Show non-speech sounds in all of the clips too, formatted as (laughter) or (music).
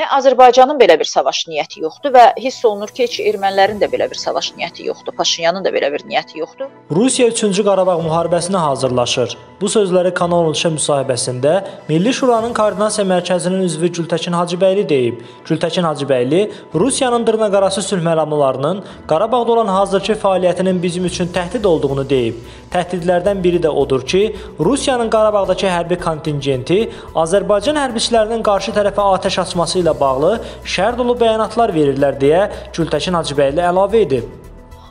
Nə Azərbaycanın belə bir savaş niyyəti yoxdur və hiss olunur ki, heç ermənilərin də belə bir savaş niyyəti yoxdur, Paşinyanın da belə bir niyyəti yoxdur. Rusiya 3-cü Qarabağ müharibəsinə hazırlaşır. Bu sözləri Kanal 13-ə müsahibəsində Milli Şuranın Koordinasiya Mərkəzinin üzvü Gültəkin Hacıbəyli deyib. Gültəkin Hacıbəyli Rusiyanın dırnaqarası sülh məramlarının Qarabağda olan hazırki fəaliyyətinin bizim üçün təhdid olduğunu deyib. Təhdidlərdən biri də odur ki, Rusiyanın Qarabağdakı hərbi kontingenti Azərbaycan hərbiçilərinin qarşı tərəfə atəş açması ilə bağlı şər dolu bəyanatlar verirlər deyə Gültəkin Hacıbəyli əlavə edib.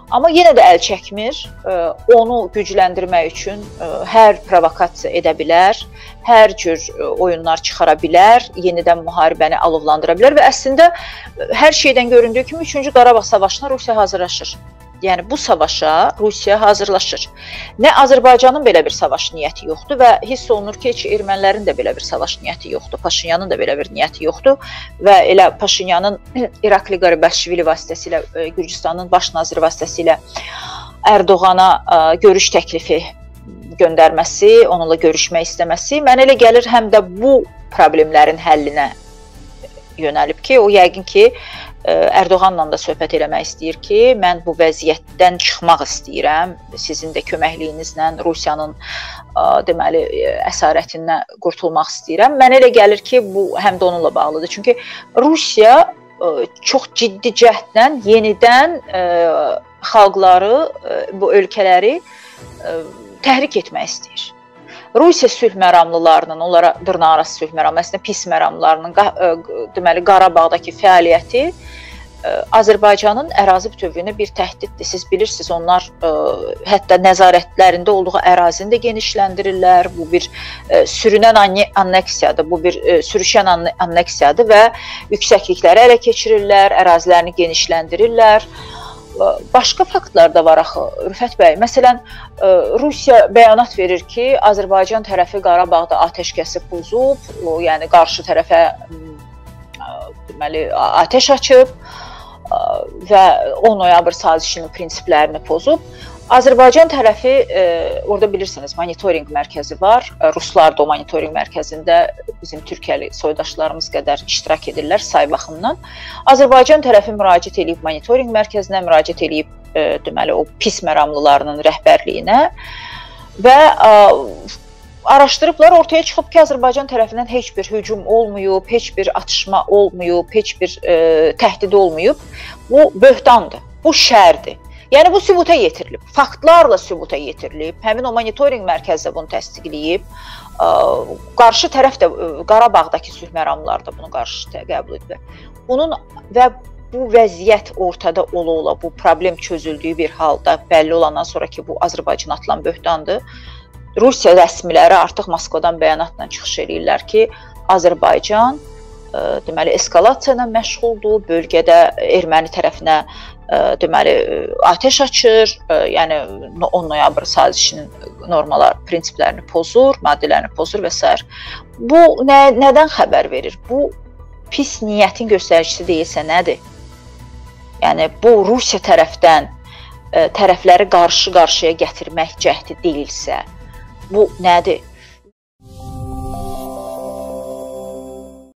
Amma yenə də əl çəkmir. Onu gücləndirmək üçün hər provokasiya edə bilər, hər cür oyunlar çıxara bilər, yenidən müharibəni alovlandıra bilər və əslində hər şeydən göründüyü kimi 3-cü Qarabağ savaşına Rusiya hazırlaşır. Yəni bu savaşa Rusiya hazırlaşır. Nə Azərbaycanın belə bir savaş niyyəti yoxdur və hiss olunur ki, heç ermənilərin də belə bir savaş niyyəti yoxdur, Paşinyanın da belə bir niyyəti yoxdur və elə Paşinyanın (clears throat) İrakli Qarabəşvili vasitəsilə e, Gürcüstanın baş naziri vasitəsilə Ərdoğana e, görüş təklifi göndərməsi, onunla görüşmək istəməsi mənə elə gəlir həm də bu problemlərin həllinə yönəlib ki, o yəqin ki, Ərdoğanla da söhbət eləmək istəyir ki, mən bu vəziyyətdən çıxmaq istəyirəm. Sizin də köməkliyinizlə Rusiyanın deməli əsarətindən qurtulmaq istəyirəm. Mənə elə gəlir ki, bu həm də onunla bağlıdır. Çünki Rusiya çox ciddi cəhdlə yenidən xalqları, bu ölkələri təhrik etmək istəyir. Rusiya sülh məramlılarının, onlara dırnaqarası sülh məramı, əslində pis məramlılarının deməli Qarabağdakı fəaliyyəti Azərbaycanın ərazi bütövlüyünə bir təhdiddir. Siz bilirsiniz, onlar ə, hətta nəzarətlərində olduğu ərazini də genişləndirirlər. Bu bir ə, sürünən anneksiyadır, bu bir ə, sürüşən anneksiyadır və yüksəklikləri ələ keçirirlər, ərazilərini genişləndirirlər. Başqa faktlar da var axı, Rüfət bəy. Məsələn, Rusiya bəyanat verir ki, Azərbaycan tərəfi Qarabağda atəşkəsi pozub, yəni qarşı tərəfə deməli atəş açıb və 10 noyabr sazişinin prinsiplərini pozub. Azərbaycan tərəfi e, orada bilirsiniz, monitorinq mərkəzi var. Ruslar da o monitorinq mərkəzində bizim Türkiyəli soydaşlarımız qədər iştirak edirlər say baxımından. Azərbaycan tərəfi müraciət edib monitorinq mərkəzinə, müraciət edib e, deməli o pis məramlılarının rəhbərliyinə və e, araşdırıblar, ortaya çıxıb ki, Azərbaycan tərəfindən heç bir hücum olmayıb, heç bir atışma olmayıb, heç bir e, təhdid olmayıb. Bu böhtandır. Bu şərdir. Yəni bu sübuta yetirilib. Faktlarla sübuta yetirilib. Həmin o monitorinq mərkəzi də bunu təsdiqləyib. Qarşı tərəf də Qarabağdakı sülh məramları da bunu qarşı qəbul edib. Bunun və bu vəziyyət ortada ola-ola, bu problem çözüldüyü bir halda bəlli olandan sonra ki, bu Azərbaycan atılan böhtandır Rusiya rəsmiləri artıq Moskvadan bəyanatla çıxış eləyirlər ki, Azərbaycan deməli eskalasiya ilə məşğuldur, bölgədə erməni tərəfinə deməli atəş açır, yəni 10 noyabr sazişinin normalar, prinsiplərini pozur, maddələrini pozur və s. Bu nə nədən xəbər verir? Bu pis niyyətin göstəricisi deyilsə nədir? Yəni bu Rusiya tərəfdən tərəfləri qarşı-qarşıya gətirmək cəhdi deyilsə, bu nədir?